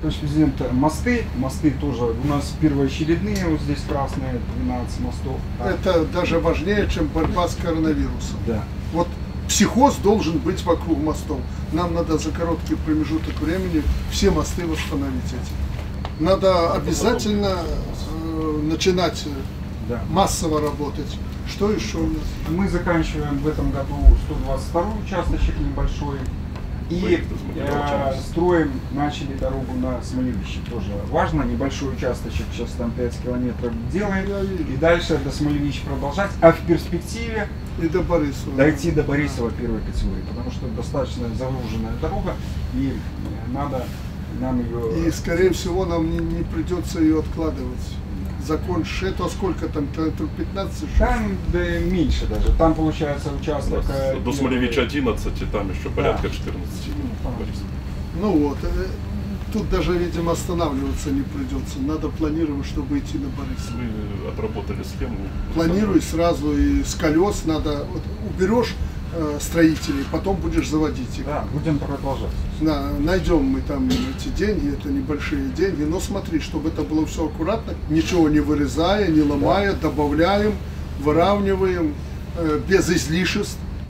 Товарищ президент, мосты, мосты тоже у нас первоочередные, вот здесь красные 12 мостов. А, Это даже важнее, чем борьба с коронавирусом. Да. Вот психоз должен быть вокруг мостов. Нам надо за короткий промежуток времени все мосты восстановить эти. Надо обязательно э, начинать Да. массово работать. Что еще у нас? Мы заканчиваем в этом году 122 участочек небольшой. И э, строим, начали дорогу на Смолевище. Тоже важно, небольшой участочек, сейчас там 5 километров делаем. И дальше до Смолевища продолжать. А в перспективе И до Борисова. дойти до Борисова первой категории, потому что достаточно загруженная дорога, и э, надо нам ее... И, скорее всего, нам не, не придется ее откладывать. Закончишь это, сколько там, километров 15? что ли? Там да, меньше даже. Там получается участок... До Смолевича 11, и там еще порядка 14. там. Борис. Ну вот, э, тут даже, видимо, останавливаться не придется. Надо планировать, чтобы идти на Борисова. Мы отработали схему. Планируй сразу и с колес надо, вот, уберешь э, строителей, потом будешь заводить их. Да, будем продолжать. На- найдем мы там эти деньги, это небольшие деньги, но смотри, чтобы это было все аккуратно, ничего не вырезая, не ломая, добавляем, выравниваем, э, без излишеств.